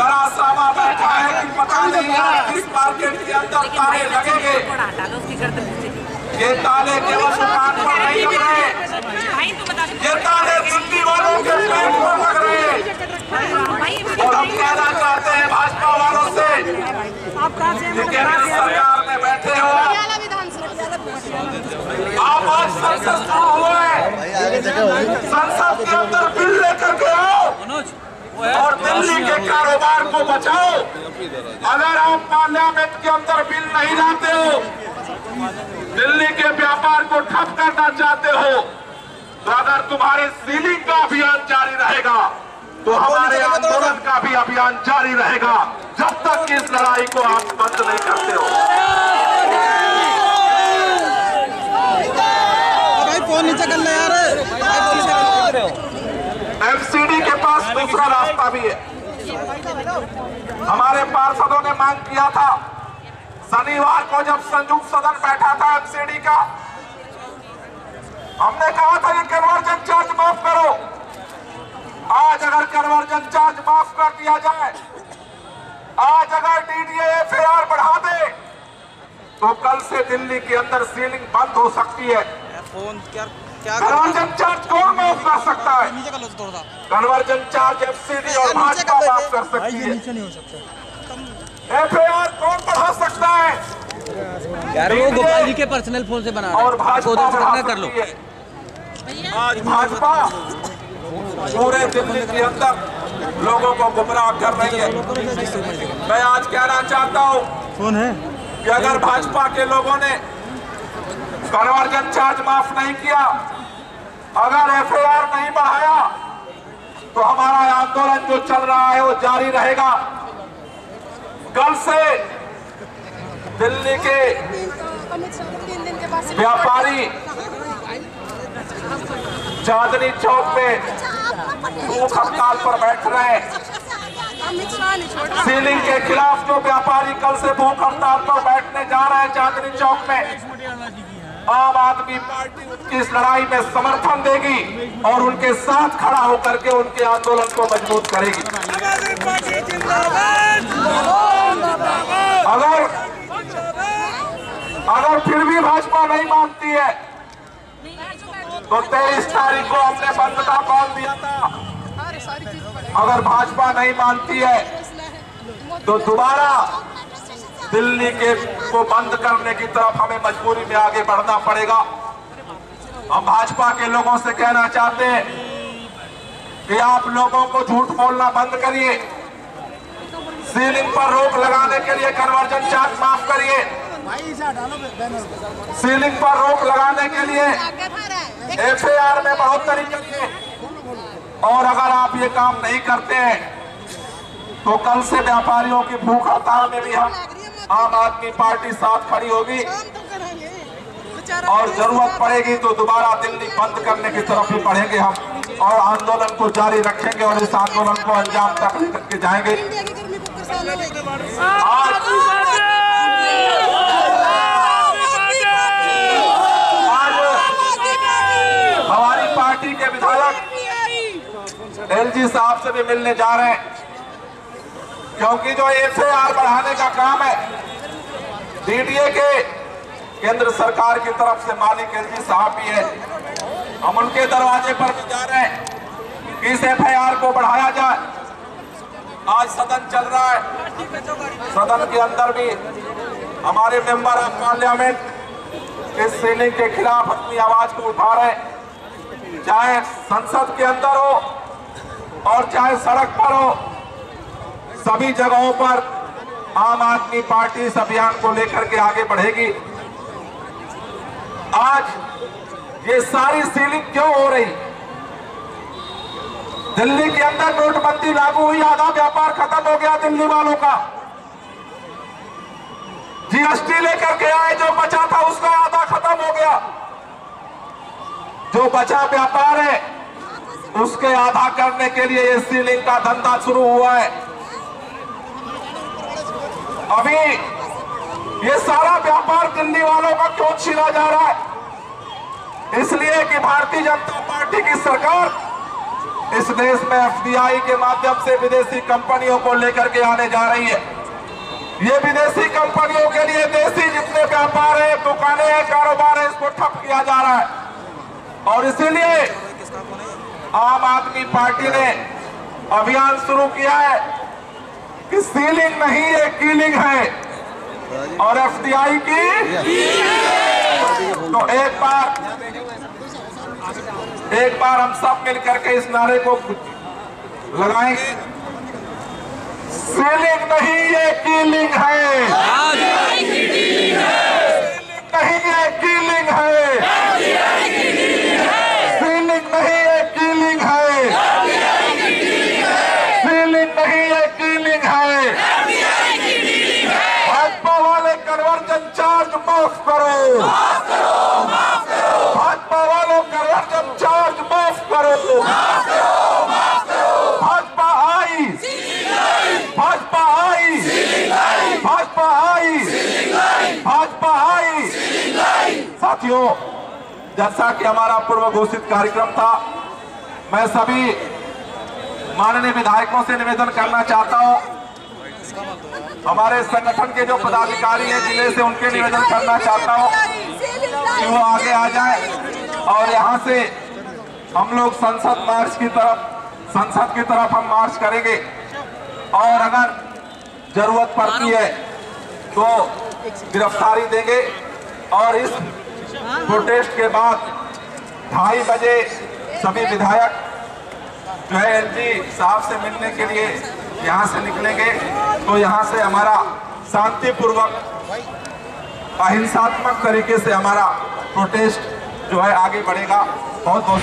जरा सामा बैठा है कि पता नहीं किस मार्केट के अंदर ताले लगेंगे। ये ताले केवल दुकान पर नहीं लग रहे। ये ताले दिल्ली वालों के पेट पर लग रहे। हैं और हम कहना चाहते हैं भाजपा वालों से सरकार में बैठे हो? आप आज संसद शुरू हुए संसद के अंदर बिल और दिल्ली के कारोबार को बचाओ। अगर आप पार्लियामेंट के अंदर बिल नहीं लाते हो दिल्ली के व्यापार को ठप करना चाहते हो तो अगर तुम्हारे सीलिंग का अभियान जारी रहेगा तो हमारे आंदोलन का भी अभियान जारी रहेगा जब तक कि इस लड़ाई को आप बंद नहीं करते हो। भाई फ़ोन नीचे कर ले यार भाई फ़ोन नीचे कर ले एमसीडी के पास दूसरा रास्ता भी है। हमारे पार्षदों ने मांग किया था शनिवार को जब संयुक्त सदन बैठा था एमसीडी का हमने कहा था कि कन्वर्जन चार्ज माफ़ करो। आज अगर कन्वर्जन चार्ज माफ़ कर दिया जाए आज अगर डीडीए एफआईआर बढ़ा दे तो कल से दिल्ली के अंदर सीलिंग बंद हो सकती है। फ़ोन क्या क्या कर कन्वर्जन चार्ज कौन माफ़ कर सकता है। नीचे कर लो थोड़ा सा। कन्वर्जन चार्ज एफसीडी और भाजपा माफ़ कर सकती है। नीचे नहीं हो सकता। एफआईआर कौन बढ़ा सकता है? यार वो गोपाल जी के पर्सनल फ़ोन से बना रहा और है भाजपा उधर बढ़ा कर लो। आज भाजपा पूरे दिल्ली के अंदर लोगों को गुमराह कर रही है। मैं आज कहना चाहता हूँ है। कि अगर भाजपा के लोगों ने कन्वर्जन चार्ज माफ़ नहीं किया। अगर एफआईआर नहीं बढ़ाया तो हमारा आंदोलन जो चल रहा है वो जारी रहेगा। कल से दिल्ली के व्यापारी चांदनी चौक में भूख हड़ताल पर बैठ रहे हैं। सीलिंग के खिलाफ जो व्यापारी कल से भूख हड़ताल पर बैठने जा रहे हैं चांदनी चौक में। आम आदमी पार्टी उनकी इस लड़ाई में समर्थन देगी और उनके साथ खड़ा होकर के उनके आंदोलन को मज़बूत करेगी। अगर अगर फिर भी भाजपा नहीं मानती है तो तेईस तारीख को हमने बंद का कॉल दिया था। अगर भाजपा नहीं मानती है तो दोबारा दिल्ली के को बंद करने की तरफ़ हमें मजबूरी में आगे बढ़ना पड़ेगा। हम भाजपा के लोगों से कहना चाहते हैं कि आप लोगों को झूठ बोलना बंद करिए। सीलिंग पर रोक लगाने के लिए कन्वर्जन चार्ज माफ़ करिए। सीलिंग पर रोक लगाने के लिए एफआईआर में बढ़ोतरी करिए और अगर आप ये काम नहीं करते हैं तो कल से व्यापारियों की भूख हड़ताल में भी हम आम आदमी पार्टी साथ खड़ी होगी। और ज़रूरत पड़ेगी तो दोबारा दिल्ली बंद करने की तरफ़ भी बढ़ेंगे हम। और आंदोलन को जारी रखेंगे और इस आंदोलन को अंजाम तक लेकर के जाएँगे आज आज हमारी पार्टी के विधायक एलजी साहब से भी मिलने जा रहे हैं। क्योंकि जो एफआईआर बढ़ाने का काम है डीडीए के केंद्र सरकार की तरफ़ से मालिक एलजी साहब भी है। हम उनके दरवाजे पर भी जा रहे हैं कि इस एफआईआर को बढ़ाया जाए। आज सदन चल रहा है। सदन के अंदर भी हमारे मेंबर ऑफ़ पार्लियामेंट इस सीलिंग के खिलाफ अपनी आवाज़ को उठा रहे हैं। चाहे संसद के अंदर हो और चाहे सड़क पर हो सभी जगहों पर आम आदमी पार्टी इस अभियान को लेकर के आगे बढ़ेगी। आज ये सारी सीलिंग क्यों हो रही? दिल्ली के अंदर नोटबंदी लागू हुई, आधा व्यापार खत्म हो गया दिल्ली वालों का। जीएसटी लेकर के आए, जो बचा था उसका आधा खत्म हो गया। जो बचा व्यापार है, उसके आधा करने के लिए ये सीलिंग का धंधा शुरू हुआ है। अभी ये सारा व्यापार दिल्ली वालों का क्यों छीना जा रहा है? इसलिए कि भारतीय जनता पार्टी की सरकार इस देश में एफडीआई के माध्यम से विदेशी कंपनियों को लेकर के आने जा रही है। ये विदेशी कंपनियों के लिए देशी जितने व्यापार है, दुकानें हैं, कारोबार है, इसको ठप किया जा रहा है। और इसीलिए आम आदमी पार्टी ने अभियान शुरू किया है। कि सीलिंग नहीं ये कीलिंग है। और एफडीआई की? तो एक बार एक बार हम सब मिलकर के इस नारे को लगाएँगे सीलिंग नहीं ये कीलिंग है। सीलिंग नहीं ये कीलिंग है। सीलिंग नहीं ये कीलिंग है। सीलिंग नहीं ये कीलिंग है भाजपा वाले कन्वर्जन माफ़ करो। भाजपा वालों कन्वर्जन चार्ज माफ़ करो। भाजपा आई। भाजपा आई। भाजपा आई। भाजपा आई। साथियों जैसा कि हमारा पूर्व घोषित कार्यक्रम था मैं सभी माननीय विधायकों से निवेदन करना चाहता हूँ हमारे संगठन के जो पदाधिकारी हैं ज़िले से उनके निवेदन करना चाहता हूँ, कि वो आगे आ जाए। और यहाँ से हम लोग संसद मार्च की तरफ़, संसद की तरफ़ हम मार्च करेंगे। और अगर ज़रूरत पड़ती है तो गिरफ्तारी देंगे। और इस प्रोटेस्ट के बाद ढाई बजे सभी विधायक, जो है एलजी साहब से मिलने के लिए यहाँ से निकलेंगे तो यहाँ से हमारा शांतिपूर्वक, अहिंसात्मक तरीके से हमारा प्रोटेस्ट जो है आगे बढ़ेगा। बहुत बहुत